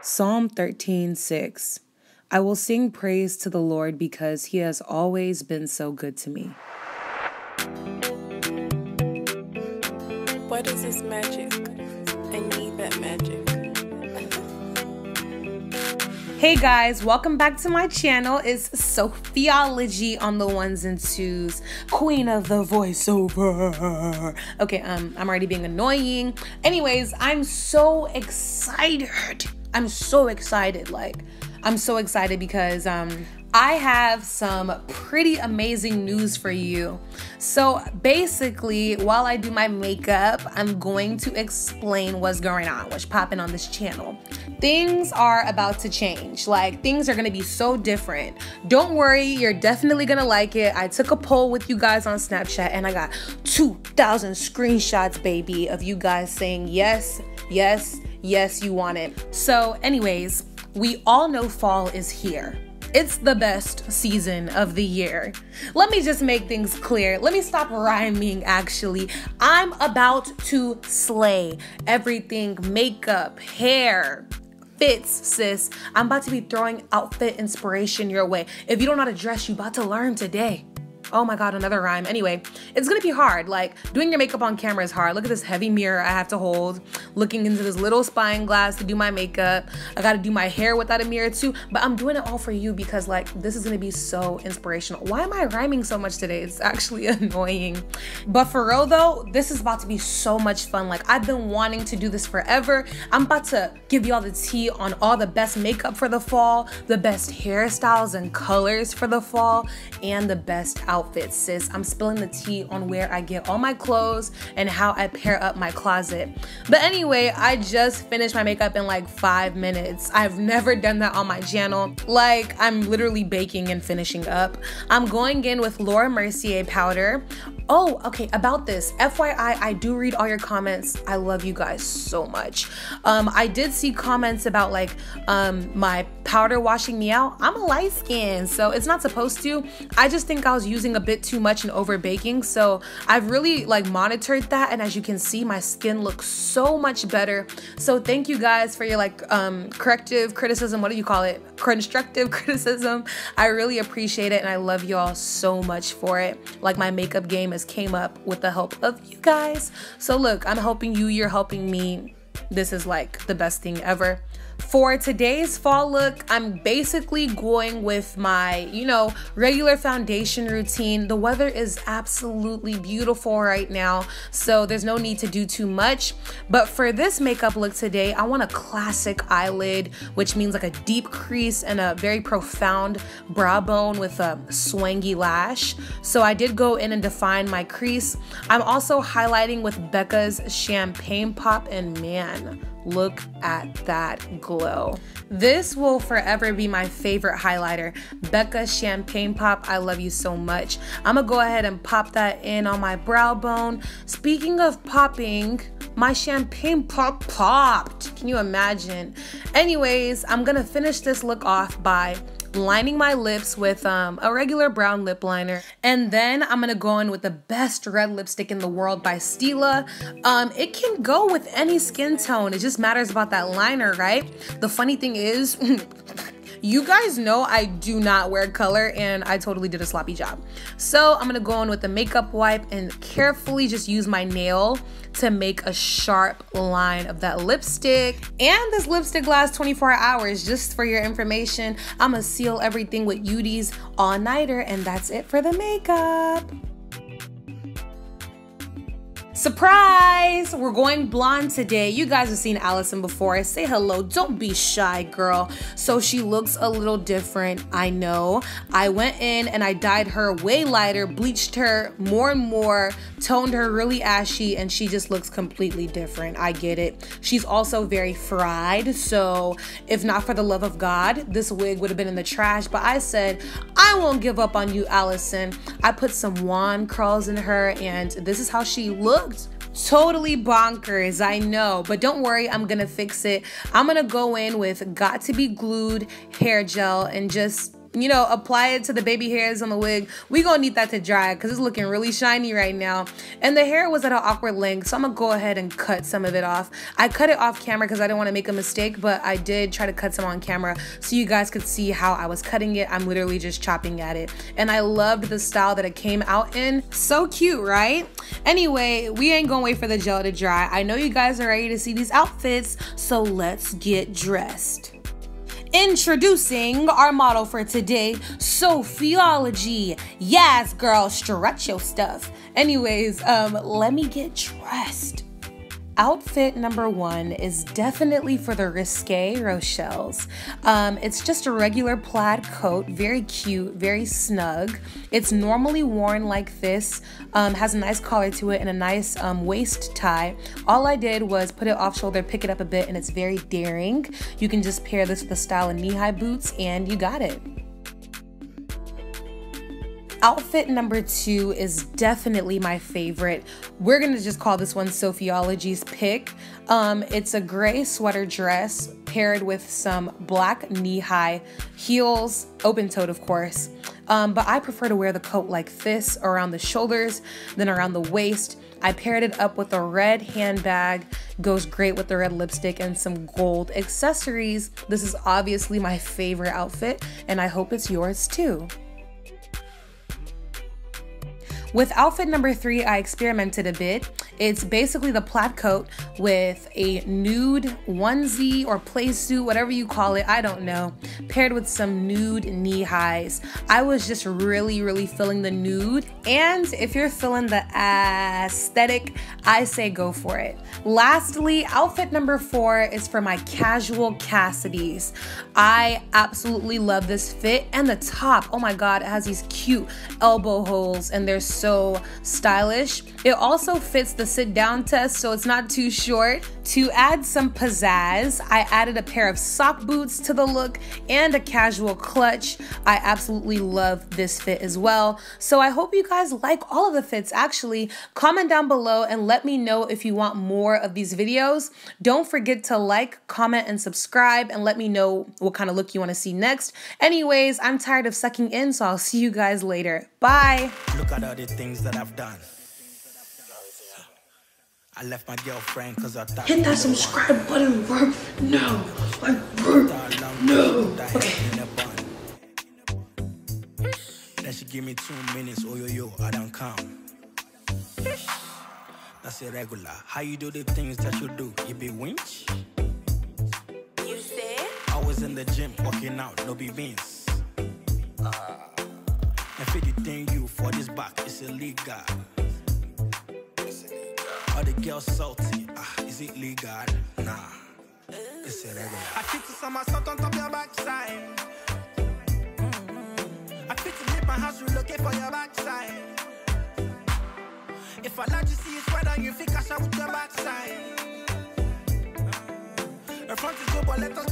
Psalm 13 6. I will sing praise to the Lord because he has always been so good to me. What is this magic? I need that magic. Hey guys, welcome back to my channel. It's Sophiology on the ones and twos, queen of the voiceover. Okay, um, I'm already being annoying. Anyways, I'm so excited. I'm so excited. Like, I'm so excited because um I have some pretty amazing news for you. So basically, while I do my makeup, I'm going to explain what's going on, what's popping on this channel. Things are about to change. Like, things are gonna be so different. Don't worry, you're definitely gonna like it. I took a poll with you guys on Snapchat and I got 2,000 screenshots, baby, of you guys saying yes, yes, yes, you want it. So, anyways, we all know fall is here it's the best season of the year. Let me just make things clear. Let me stop rhyming, actually. I'm about to slay everything makeup, hair, fits, sis. I'm about to be throwing outfit inspiration your way. If you don't know how to dress, you about to learn today. Oh my god, another rhyme. Anyway, it's gonna be hard. Like, doing your makeup on camera is hard. Look at this heavy mirror I have to hold, looking into this little spying glass to do my makeup. I gotta do my hair without a mirror too, but I'm doing it all for you because, like, this is gonna be so inspirational. Why am I rhyming so much today? It's actually annoying. But for real though, this is about to be so much fun. Like, I've been wanting to do this forever. I'm about to give you all the tea on all the best makeup for the fall, the best hairstyles and colors for the fall, and the best outfits outfits, sis. I'm spilling the tea on where I get all my clothes and how I pair up my closet. But anyway, I just finished my makeup in like five minutes. I've never done that on my channel. Like, I'm literally baking and finishing up. I'm going in with Laura Mercier powder. Oh, okay, about this. FYI, I do read all your comments. I love you guys so much. Um, I did see comments about like um, my powder washing me out. I'm a light skin, so it's not supposed to. I just think I was using a bit too much and over baking. So I've really like monitored that. And as you can see, my skin looks so much better. So thank you guys for your like um, corrective criticism. What do you call it? Constructive criticism. I really appreciate it. And I love you all so much for it. Like my makeup game has came up with the help of you guys. So look, I'm helping you. You're helping me. This is like the best thing ever. For today's fall look, I'm basically going with my, you know, regular foundation routine. The weather is absolutely beautiful right now, so there's no need to do too much. But for this makeup look today, I want a classic eyelid, which means like a deep crease and a very profound brow bone with a swangy lash. So I did go in and define my crease. I'm also highlighting with Becca's Champagne Pop, and man, Look at that glow. This will forever be my favorite highlighter. Becca Champagne Pop, I love you so much. I'm gonna go ahead and pop that in on my brow bone. Speaking of popping, my champagne pop popped. Can you imagine? Anyways, I'm gonna finish this look off by lining my lips with um, a regular brown lip liner. And then I'm gonna go in with the best red lipstick in the world by Stila. Um, it can go with any skin tone. It just matters about that liner, right? The funny thing is, You guys know I do not wear color and I totally did a sloppy job. So I'm gonna go in with the makeup wipe and carefully just use my nail to make a sharp line of that lipstick. And this lipstick lasts 24 hours, just for your information. I'm gonna seal everything with UD's All Nighter and that's it for the makeup. Surprise! We're going blonde today. You guys have seen Allison before. Say hello. Don't be shy, girl. So she looks a little different. I know. I went in and I dyed her way lighter, bleached her more and more, toned her really ashy, and she just looks completely different. I get it. She's also very fried. So if not for the love of God, this wig would have been in the trash. But I said, I won't give up on you, Allison. I put some wand curls in her, and this is how she looked totally bonkers, I know, but don't worry, I'm gonna fix it. I'm gonna go in with Got2b Glued hair gel and just you know, apply it to the baby hairs on the wig. We gonna need that to dry because it's looking really shiny right now. And the hair was at an awkward length, so I'm gonna go ahead and cut some of it off. I cut it off camera because I didn't want to make a mistake, but I did try to cut some on camera so you guys could see how I was cutting it. I'm literally just chopping at it. And I loved the style that it came out in. So cute, right? Anyway, we ain't gonna wait for the gel to dry. I know you guys are ready to see these outfits, so let's get dressed. Introducing our model for today, Sophiology. Yes, girl, stretch your stuff. Anyways, um, let me get dressed. Outfit number one is definitely for the risque Rochelles. Um, it's just a regular plaid coat, very cute, very snug. It's normally worn like this, um, has a nice collar to it and a nice um, waist tie. All I did was put it off shoulder, pick it up a bit, and it's very daring. You can just pair this with a style of knee-high boots and you got it. Outfit number two is definitely my favorite. We're gonna just call this one Sophiology's pick. Um, it's a gray sweater dress paired with some black knee-high heels, open-toed of course. Um, but I prefer to wear the coat like this around the shoulders, then around the waist. I paired it up with a red handbag, goes great with the red lipstick and some gold accessories. This is obviously my favorite outfit, and I hope it's yours too. With outfit number three, I experimented a bit. It's basically the plaid coat with a nude onesie or play suit, whatever you call it, I don't know, paired with some nude knee highs. I was just really, really feeling the nude. And if you're feeling the aesthetic, I say go for it. Lastly, outfit number four is for my casual Cassidy's. I absolutely love this fit and the top. Oh my God, it has these cute elbow holes and they're so stylish. It also fits the sit down test, so it's not too short. To add some pizzazz, I added a pair of sock boots to the look and a casual clutch. I absolutely love this fit as well. So I hope you guys like all of the fits actually. Comment down below and let me know if you want more of these videos. Don't forget to like, comment, and subscribe and let me know what kind of look you want to see next. Anyways, I'm tired of sucking in, so I'll see you guys later. Bye. Look at all the things that I've done. I left my girlfriend cause I thought Hit that subscribe button, bro. No. Like, bro. No. Okay. Then she give me two minutes, oh yo yo, I don't come. That's irregular. How you do the things that you do? You be winch? You said? I was in the gym working out, no be beans. Uh, and for the thing you for this back, it's illegal. Are the girls salty? Ah, is it legal? Nah, it's irregular. I fit some assault on top your backside. I fit to leave my house, you looking for your backside. If I let you see sweat on you, think I shall with your backside. Her front is good, but let us